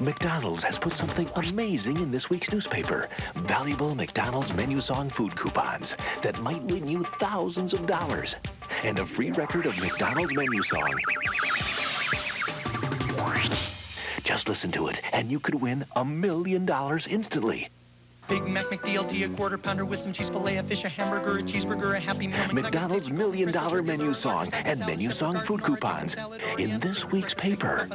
McDonald's has put something amazing in this week's newspaper. Valuable McDonald's menu song food coupons that might win you thousands of dollars. And a free record of McDonald's menu song. Just listen to it, and you could win a million dollars instantly. Big Mac, McDLT, a quarter pounder with some cheese Filet-O-Fish, a hamburger, a cheeseburger, a Happy Meal. McDonald's Million Dollar Menu Song and Menu Song food coupons in this week's paper.